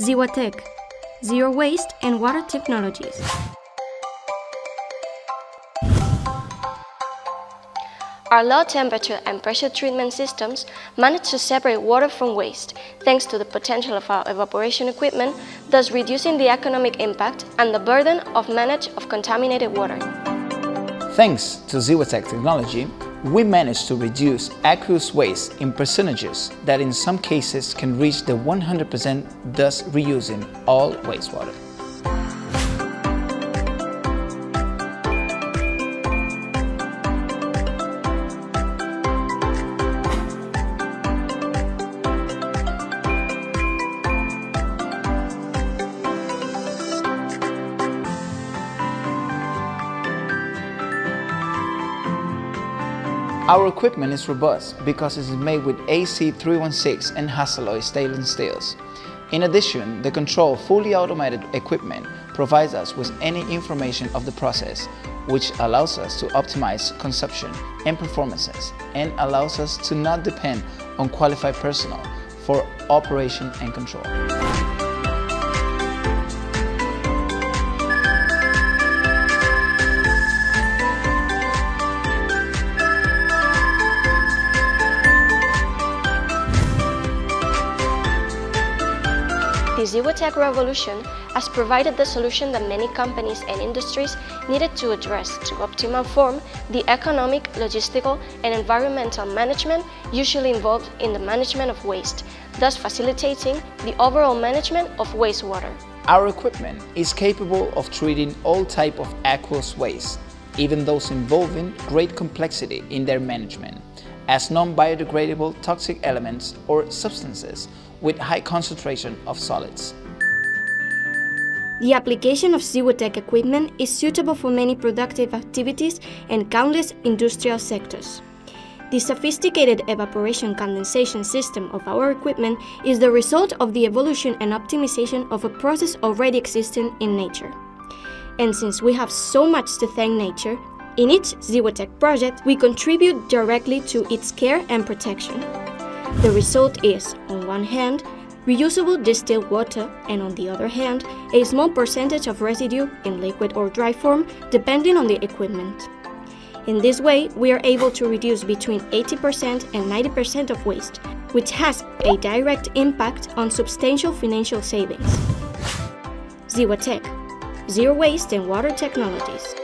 Zewatech, Zero Waste and Water Technologies. Our low temperature and pressure treatment systems manage to separate water from waste thanks to the potential of our evaporation equipment, thus reducing the economic impact and the burden of manage of contaminated water. Thanks to Zewatech technology, we managed to reduce aqueous waste in percentages that in some cases can reach the 100% thus reusing all wastewater. Our equipment is robust because it is made with AC316 and Hastelloy stainless steels. In addition, the control fully automated equipment provides us with any information of the process, which allows us to optimize consumption and performances and allows us to not depend on qualified personnel for operation and control. The Zewatech revolution has provided the solution that many companies and industries needed to address to optimal form the economic, logistical, and environmental management usually involved in the management of waste, thus facilitating the overall management of wastewater. Our equipment is capable of treating all type of aqueous waste, even those involving great complexity in their management, as non-biodegradable toxic elements or substances with high concentration of solids. The application of Zewatech equipment is suitable for many productive activities and countless industrial sectors. The sophisticated evaporation condensation system of our equipment is the result of the evolution and optimization of a process already existing in nature. And since we have so much to thank nature, in each Zewatech project we contribute directly to its care and protection. The result is, on one hand, reusable distilled water, and on the other hand, a small percentage of residue in liquid or dry form depending on the equipment. In this way, we are able to reduce between 80% and 90% of waste, which has a direct impact on substantial financial savings. Zewatech, Zero Waste and Water Technologies.